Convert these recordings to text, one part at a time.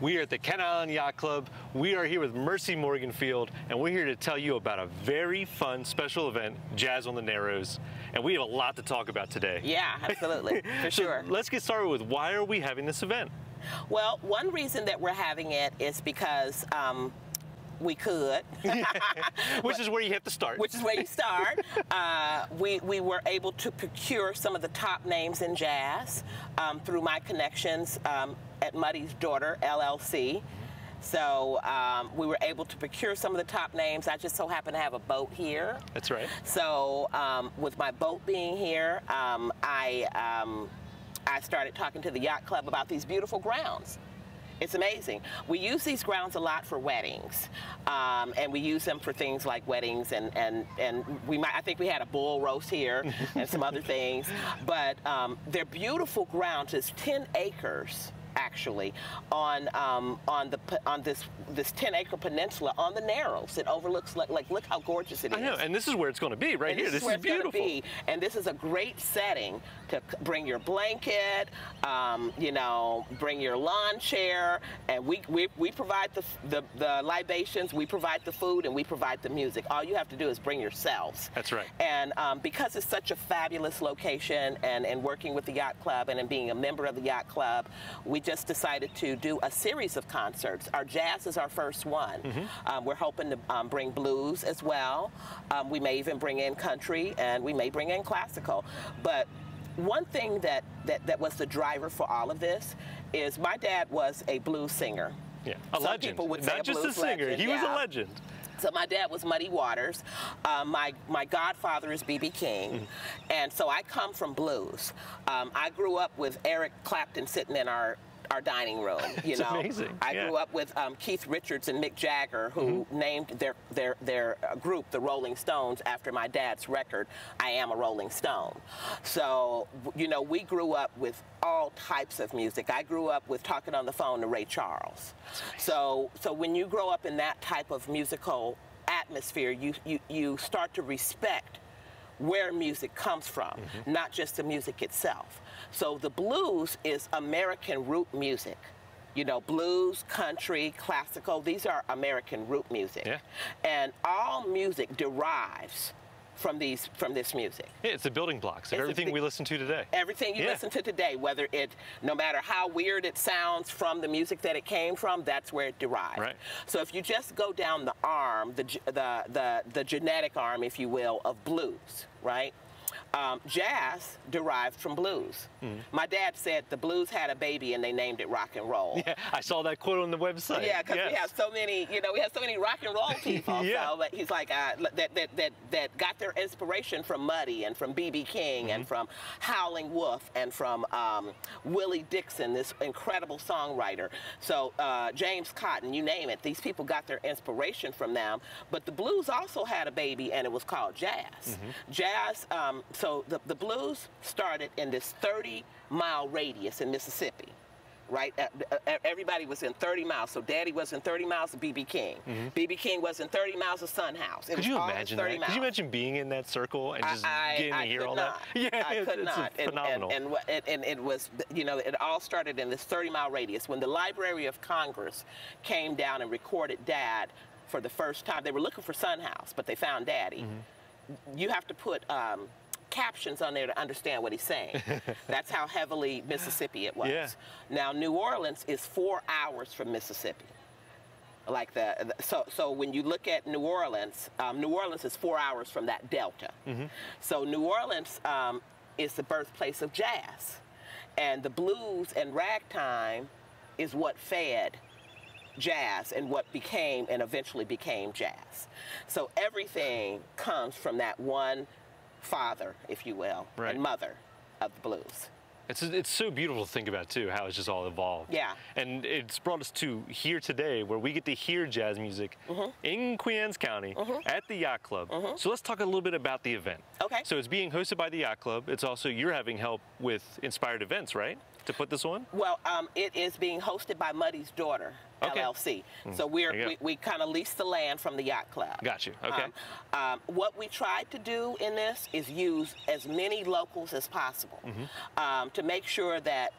We are at the Kent Island Yacht Club. We are here with Mercy Morganfield, and we're here to tell you about a very fun special event, Jazz on the Narrows. And we have a lot to talk about today. Yeah, absolutely, for So sure. let's get started with why are we having this event? Well, one reason that we're having it is because um, we could, Which is where you have to start. which is where you start. uh, we, we were able to procure some of the top names in jazz um, through my connections um, at Muddy's Daughter, LLC. So um, we were able to procure some of the top names. I just so happen to have a boat here. That's right. So um, with my boat being here, um, I um, I started talking to the yacht club about these beautiful grounds. It's amazing. We use these grounds a lot for weddings, um, and we use them for things like weddings, and and and we might. I think we had a bull roast here and some other things, but um, they're beautiful grounds. It's 10 acres actually on um, on the on this this 10 acre peninsula on the Narrows. It overlooks like like look how gorgeous it is. I know, and this is where it's going to be, right And here. This, This is, where is it's beautiful. Be. And this is a great setting to bring your blanket, um, you know, bring your lawn chair, and we, we, we provide the, the, the libations, we provide the food, and we provide the music. All you have to do is bring yourselves. That's right. And um, because it's such a fabulous location, and, and working with the Yacht Club and in being a member of the Yacht Club, we just decided to do a series of concerts. Our jazz is our first one. Mm-hmm. Um, we're hoping to um, bring blues as well. Um, we may even bring in country, and we may bring in classical. But one thing that, that, that was the driver for all of this is my dad was a blues singer. Yeah, a Some legend. people would say Not a just a singer. legend, He was a legend. So my dad was Muddy Waters. Um, my my godfather is B.B. King, Mm-hmm. and so I come from blues. Um, I grew up with Eric Clapton sitting in our our dining room. You It's know, amazing, I yeah. Grew up with um, Keith Richards and Mick Jagger, who named their their their uh, group the Rolling Stones after my dad's record. I am a Rolling Stone. So you know, we grew up with all types of music. I grew up with talking on the phone to Ray Charles. So so when you grow up in that type of musical atmosphere, you you, you start to respect where music comes from, Mm-hmm. not just the music itself. So the blues is American root music. You know, blues, country, classical, these are American root music. Yeah. And all music derives from these from this music. Yeah, it's the building blocks of It's everything big- we listen to today. Everything you Yeah. listen to today, whether it, no matter how weird it sounds from the music that it came from, that's where it derived. Right. So if you just go down the arm, the the the, the genetic arm, if you will, of blues, right? Um, jazz derived from blues. Hmm. My dad said the blues had a baby and they named it rock and roll. Yeah, I saw that quote on the website. Yeah, because we have so many, you know, we have so many rock and roll people. Yeah. So, but he's like uh, that, that that that got their inspiration from Muddy and from B.B. King and Mm-hmm. from Howling Wolf and from um, Willie Dixon, this incredible songwriter. So uh, James Cotton, you name it. These people got their inspiration from them. But the blues also had a baby, and it was called jazz. Mm-hmm. Jazz. Um, so the the blues started in this 30 mile radius in Mississippi right? Everybody was in 30 miles. So Daddy was in 30 miles of BB King. BB King was in 30 miles of Sun House. It Mm-hmm. Could you imagine 30 that? miles. Could you imagine being in that circle and just I, getting I, to hear all not. that? Yeah, I it's, could it's not. And, and, phenomenal. and, what- and, and it was, you know, it all started in this 30 mile radius. When the Library of Congress came down and recorded Dad for the first time, they were looking for Sun House, but they found Daddy. Mm-hmm. You have to put um, captions on there to understand what he's saying. That's how heavily Mississippi it was. Yeah. Now, New Orleans is four hours from Mississippi like the, the- so so when you look at New Orleans, um, New Orleans is four hours from that delta. So New Orleans um, is the birthplace of jazz, and the blues and ragtime is what fed jazz and what became and eventually became jazz. So everything comes from that one father, if you will, Right. and mother of the blues. It's, it's so beautiful to think about too, how it's just all evolved. Yeah. And it's brought us to here today where we get to hear jazz music Mm-hmm. in Queen Anne's County at the Yacht Club. So let's talk a little bit about the event. Okay. So it's being hosted by the Yacht Club. It's also, you're having help with Inspired Events, right? To put this on? Well, um, it is being hosted by Muddy's daughter, Okay. Hmm. LLC. So we're, There you go. we, we kind of lease the land from the yacht club. Got you. Okay. Um, um, what we tried to do in this is use as many locals as possible Mm-hmm. um, to make sure that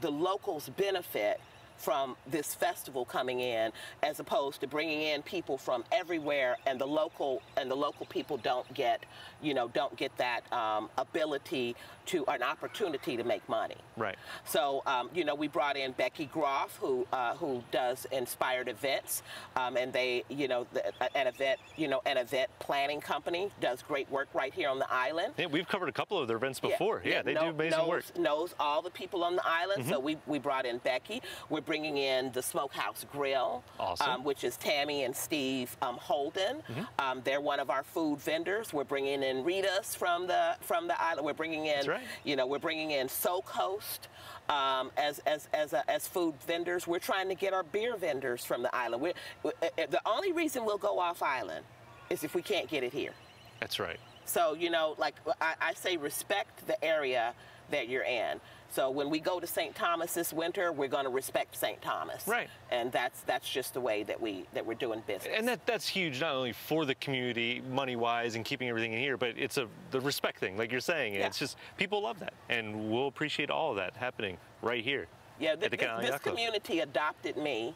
the locals benefit from this festival coming in as opposed to bringing in people from everywhere and the local and the local people don't get you know don't get that um, ability to an opportunity to make money Right. so um, you know we brought in Becky Groff who uh, who does inspired events um, and they you know the, an event you know an event planning company does great work right here on the island Yeah, we've covered a couple of their events before. Yeah, they do amazing knows, work. Mm-hmm. Knows all the people on the island. So we, we brought in Becky. We're bringing in the Smokehouse Grill, Awesome. um, which is Tammy and Steve um, Holden. Mm-hmm. Um, they're one of our food vendors. We're bringing in Rita's from the from the island. We're bringing in, right. you know, we're bringing in So Coast. Um, as as as, uh, as food vendors, we're trying to get our beer vendors from the island. We're, we uh, the only reason we'll go off island is if we can't get it here. That's right. So, you know, like I, I say, respect the area that you're in. So when we go to St. Thomas this winter, we're going to respect St. Thomas. Right. And that's that's just the way that we that we're doing business. And that that's huge, not only for the community, money wise, and keeping everything in here, but it's a the respect thing, like you're saying. Yeah. It's just people love that, and we'll appreciate all of that happening right here. yeah, at th- the this, this community adopted me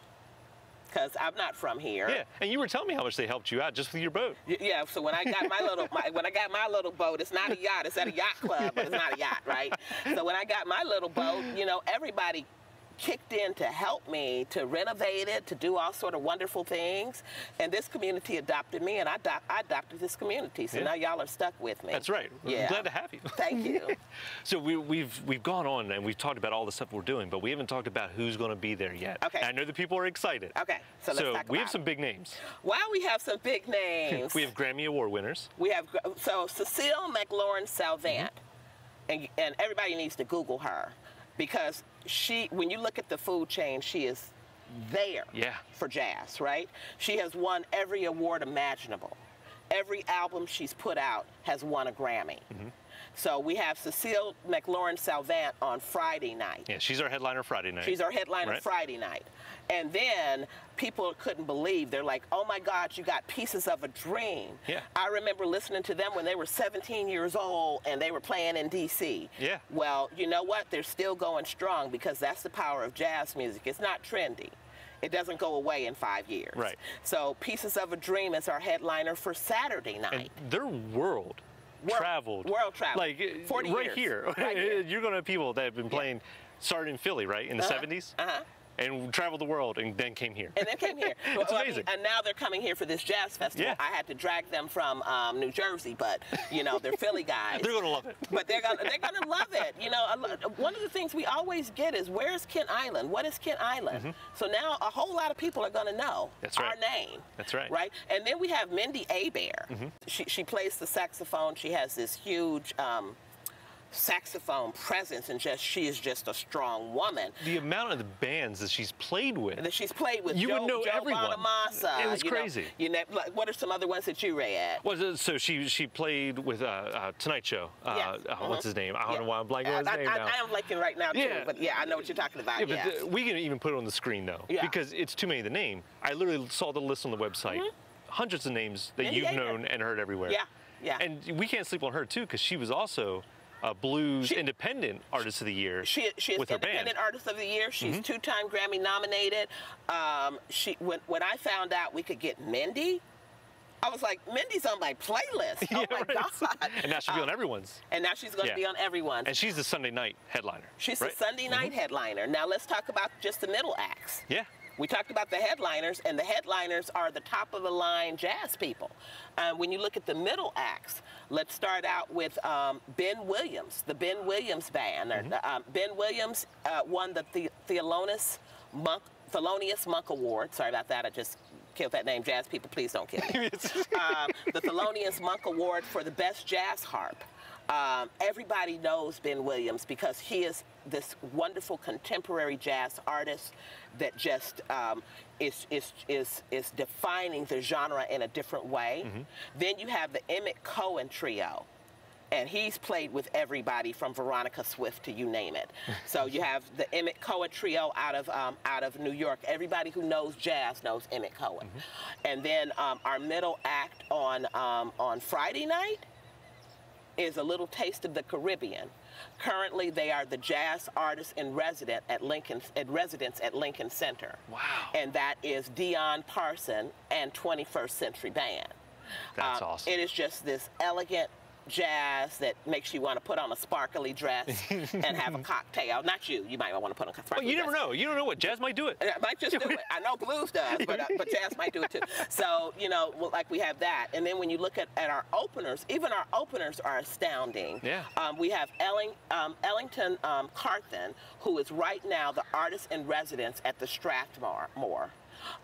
because I'm not from here. Yeah, and you were telling me how much they helped you out just with your boat. Y- Yeah, so when I got my little my, when I got my little boat, it's not a yacht, it's at a yacht club, but it's not a yacht, right? So when I got my little boat, you know, everybody kicked in to help me to renovate it, to do all sort of wonderful things. And this community adopted me and I, I adopted this community. So Yeah. now y'all are stuck with me. That's right. Yeah. Glad to have you. Thank you. So we, we've we've gone on and we've talked about all the stuff we're doing, but we haven't talked about who's going to be there yet. Okay. And I know the people are excited. Okay, so let's talk we have about some big names. Wow, we have some big names. We have Grammy Award winners. We have so Cecile McLorin Salvant, Mm-hmm. and and everybody needs to Google her because she, when you look at the food chain, she is there Yeah. for jazz, right? She has won every award imaginable. Every album she's put out has won a Grammy. Mm-hmm. So we have Cecile McLorin Salvant on Friday night. Yeah, she's our headliner Friday night. She's our headliner Right. Friday night. And then people couldn't believe. They're like, oh my God, you got pieces of a dream. Yeah. I remember listening to them when they were 17 years old and they were playing in DC. Yeah. Well, you know what? They're still going strong because that's the power of jazz music. It's not trendy. It doesn't go away in five years. Right. So Pieces of a Dream is our headliner for Saturday night. they're world, World- traveled. world traveled. Like uh, 40 right years. here. Right here. You're going to have people that have been playing, started in Philly, right, in the Uh-huh. 70s, Uh-huh. And traveled the world and then came here. and then came here. It's Well, I mean, amazing. and now they're coming here for this jazz festival. Yeah. I had to drag them from um, New Jersey, but you know they're Philly guys. They're going to love it. but they're gonna they're gonna love it. You know, one of the things we always get is where's Kent Island? What is Kent Island? So now a whole lot of people are gonna know. That's our right. name. That's right. Right. And then we have Mindi Abair. Mm-hmm. She she plays the saxophone. She has this huge. Um, saxophone presence and just she is just a strong woman The amount of the bands that she's played with. that she's played with You Joe, would know Joe everyone. Bonamassa. It was you know- crazy. you know, like, what are some other ones that you read? Was it, so she she played with uh, uh, Tonight Show. Uh, Yes. uh, What's Mhm. his name? I don't Yeah. know why I'm blanking on his I, name I, now. I am blanking right now too, Yeah. but yeah, I know what you're talking about. Yeah, the- we can even put it on the screen though, Yeah. because it's too many to name. I literally saw the list on the website, hundreds of names that you've known and heard everywhere. Yeah, yeah. And we can't sleep on her too, because she was also a blues She- independent artist of the year She, she is with her Independent band. Mm-hmm. Artist of the Year. She's two-time Grammy nominated. Um, she when, when I found out we could get Mindi, I was like, Mindi's on my playlist. Oh Yeah, my right. God. And now she'll be Uh, on everyone's. And now she's going to Yeah. be on everyone's. And she's the Sunday night headliner. She's right? Mm-hmm. the Sunday night headliner. Now let's talk about just the middle acts. Yeah. We talked about the headliners, and the headliners are the top of the line jazz people. Um, when you look at the middle acts, let's start out with um, Ben Williams, the Ben Williams Band. Or, um, ben Williams uh, won the, the Theolonis Monk, Thelonious Monk Award. Sorry about that. I just killed that name. Jazz people, please don't kill me. um, the Thelonious Monk Award for the best jazz harp. Um, everybody knows Ben Williams because he is this wonderful contemporary jazz artist that just um, is, is, is, is defining the genre in a different way. Then you have the Emmet Cohen Trio. And he's played with everybody from Veronica Swift to you name it. so you have the Emmet Cohen Trio out of um, out of New York. Everybody who knows jazz knows Emmet Cohen. And then um, our middle act on um, on Friday night is a little taste of the Caribbean. Currently, they are the jazz artist in resident at Lincoln at residence at Lincoln Center. Wow. And that is Dion Parson and 21st Century Band. That's Um, awesome. It is just this elegant jazz that makes you want to put on a sparkly dress and have a cocktail. Not you. You might want to put on a Well, you never dress. know. You don't know what jazz might do it. I might just do it. I know blues does, but, uh, but jazz might do it too. So, you know, well, like we have that. And then when you look at, at our openers, even our openers are astounding. Yeah. Um, we have Elling, um, Ellington um, Carthen, who is right now the artist in residence at the Strathmore.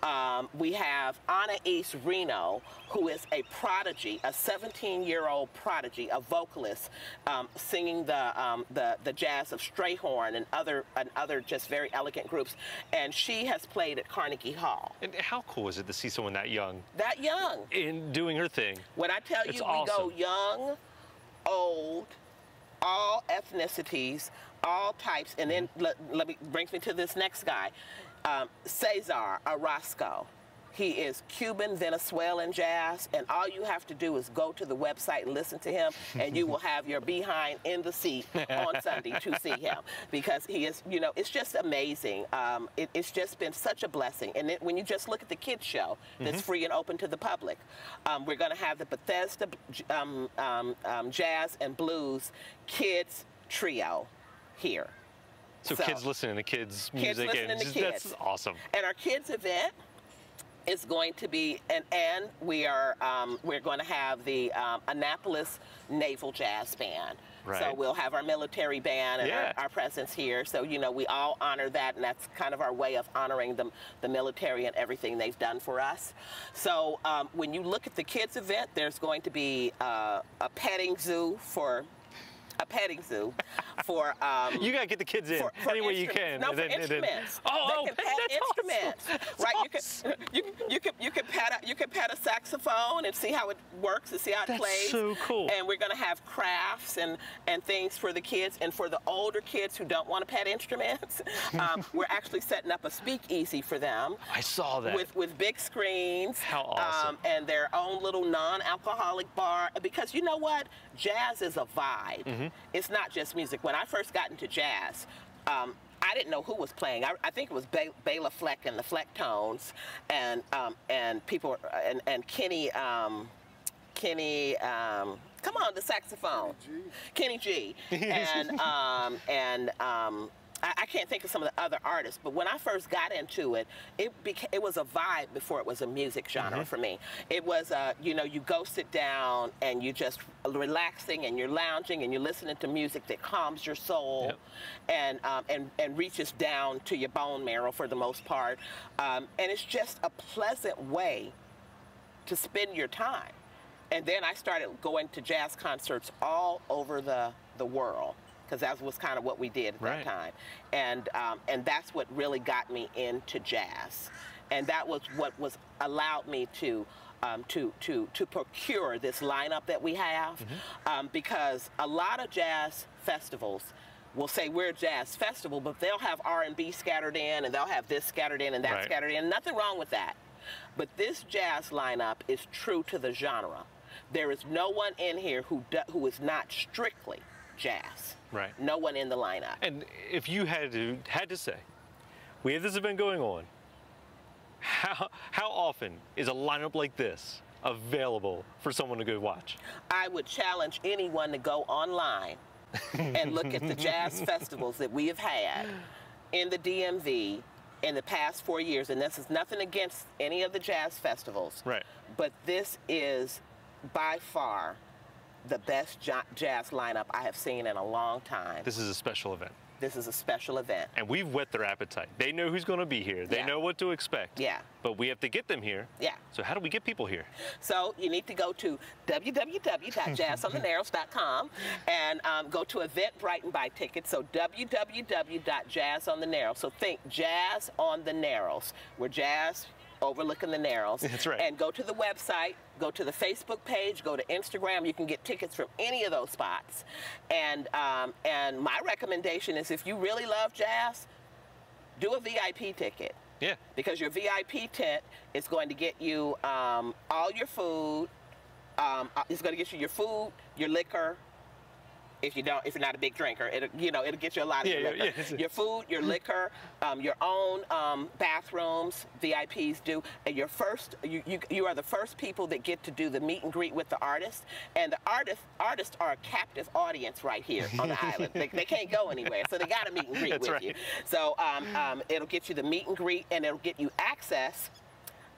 Um, we have Anaïs Reno, who is a prodigy, a 17-year-old prodigy, a vocalist, um, singing the, um, the the jazz of Strayhorn and other and other just very elegant groups. And she has played at Carnegie Hall. And how cool is it to see someone that young That young. in doing her thing? When I tell It's you, awesome. we go young, old, all ethnicities, all types, and then Mm-hmm. let, let me brings me to this next guy, um, César Orozco. He is Cuban Venezuelan jazz, and all you have to do is go to the website and listen to him, and you will have your behind in the seat on Sunday to see him because he is, you know, it's just amazing. Um, it, it's just been such a blessing. And it, when you just look at the kids show that's free and open to the public, um, we're going to have the Bethesda um, um, um, Jazz and Blues Kids Trio here. So, So- kids listening to kids' Kids music and just- kids. that's awesome. And our kids event is going to be, and, and we are, um, we're going to have the um, Annapolis Naval Jazz Band. Right. So we'll have our military band and Yeah. our, our presence here. So, you know, we all honor that, and that's kind of our way of honoring them, the military and everything they've done for us. So um, when you look at the kids event, there's going to be uh, a petting zoo for, a petting zoo for um, You gotta get the kids in for, for any way you can. instruments. No, for then- and then- instruments. oh, they oh, can awesome. instruments, That's right? awesome. You can you, you can you can pet a, you can pet a saxophone and see how it works and see how it That's plays. so cool. And we're gonna have crafts and and things for the kids and for the older kids who don't want to pet instruments. um, we're actually setting up a speakeasy for them. I saw that. With with big screens. How awesome. Um, and their own little non-alcoholic bar because you know what, jazz is a vibe. Mm-hmm. It's not just music. When I first got into jazz. Um, I didn't know who was playing. I, I think it was Be- Bela Fleck and the Flecktones, and um, and people and and Kenny um, Kenny. Um, come on, the saxophone. Kenny G. and um, and um, I, I can't think of some of the other artists, but when I first got into it, it it was a vibe before it was a music genre for me. It was, uh, you know, you go sit down and you just relaxing and you're lounging and you're listening to music that calms your soul Yep. and, um, and and reaches down to your bone marrow for the most part, um, and it's just a pleasant way to spend your time. And then I started going to jazz concerts all over the, the world because that was kind of what we did at Right. that time. And, um, and that's what really got me into jazz. And that was what was allowed me to, um, to, to, to procure this lineup that we have um, because a lot of jazz festivals will say we're a jazz festival, but they'll have R&B scattered in and they'll have this scattered in and that Right. scattered in. Nothing wrong with that. But this jazz lineup is true to the genre. There is no one in here who do, who is not strictly jazz. Right. No one in the lineup. And if you had to had to say, we have this event going on. How how often is a lineup like this available for someone to go watch? I would challenge anyone to go online and look at the jazz festivals that we have had in the DMV in the past four years. And this is nothing against any of the jazz festivals. Right. But this is by far the best jazz lineup I have seen in a long time. This is a special event. This is a special event. And we've whet their appetite. They know who's going to be here. They Yeah. know what to expect. Yeah. But we have to get them here. Yeah. So how do we get people here? So you need to go to www.jazzontheNarrows.com and um, go to Eventbrite and buy tickets. So www.jazzontheNarrows. So think Jazz on the Narrows. We're Jazz overlooking the Narrows. That's right. And go to the website, go to the Facebook page, go to Instagram. You can get tickets from any of those spots. And um, and my recommendation is if you really love jazz, do a VIP ticket Yeah. because your VIP tent is going to get you um, all your food. Um, uh, it's going to get you your food, your liquor, If you don't, if you're not a big drinker, it you know it'll get you a lot of Yeah, your yeah, yeah. Your food, your liquor, um, your own um, bathrooms. VIPs do, and your first you, you you are the first people that get to do the meet and greet with the artist, and the artist artists are a captive audience right here on the island. They, they can't go anywhere, so they got to meet and greet with right. you. So um, um, it'll get you the meet and greet, and it'll get you access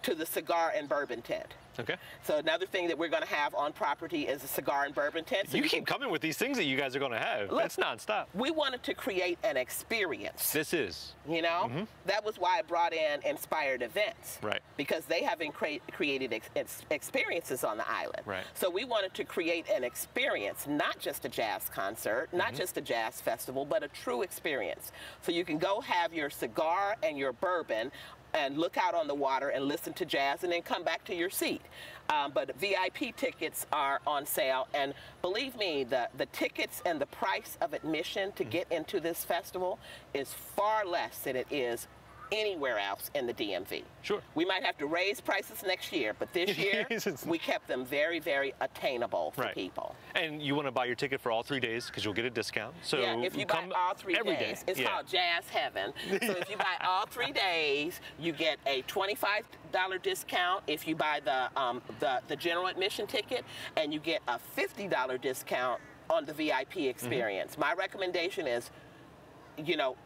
to the cigar and bourbon tent. Okay. So another thing that we're going to have on property is a cigar and bourbon tent. So You can- keep coming with these things that you guys are going to have. Look. That's nonstop. we wanted to create an experience. This is. You know, mm-hmm. that was why I brought in Inspired Events. Right. Because they have crea- created ex- ex- experiences on the island. Right. So we wanted to create an experience, not just a jazz concert, not mm-hmm. just a jazz festival, but a true experience. So you can go have your cigar and your bourbon and look out on the water and listen to jazz and then come back to your seat. Um, but VIP tickets are on sale, and believe me, the, the tickets and the price of admission to get into this festival is far less than it is anywhere else in the DMV. Sure. We might have to raise prices next year, but this year we kept them very, very attainable for Right. people. And you want to buy your ticket for all three days because you'll get a discount. So yeah, if you buy come all three every day. days, it's Yeah. called Jazz Heaven. So if you buy all three days, you get a twenty-five dollar discount. If you buy the um, the the general admission ticket, and you get a fifty dollar discount on the VIP Mm-hmm. experience. My recommendation is, you know.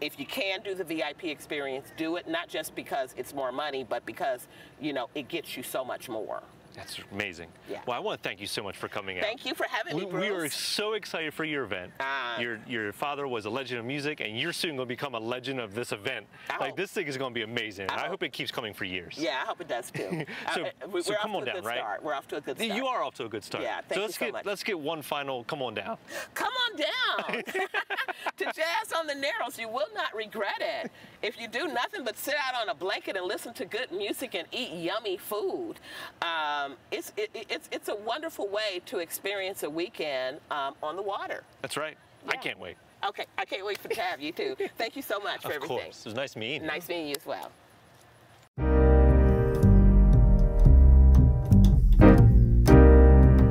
If you can do the VIP experience, do it not just because it's more money, but because you know it gets you so much more. That's amazing. Yeah. Well, I want to thank you so much for coming out. Thank you for having We, me, we are so excited for your event. Ah. your your father was a legend of music, and you're soon going to become a legend of this event. I like hope. this thing is going to be amazing. I I, hope. hope it keeps coming for years. Yeah, I hope it does too. So- Uh, we- so we're come off on to a down, good right? start. We're off to a good start. You are off to a good start. Yeah, thank so you let's so get much. let's get one final. Come on down. Come on down to Jazz on the Narrows. You will not regret it. If you do nothing but sit out on a blanket and listen to good music and eat yummy food, um, it's it, it- it's it's a wonderful way to experience a weekend um, on the water. That's right. I can't wait. Okay, I can't wait for to have you too. Thank you so much for Of everything. course. It was nice meeting you. Nice meeting you as well.